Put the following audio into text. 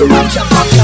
Watch out.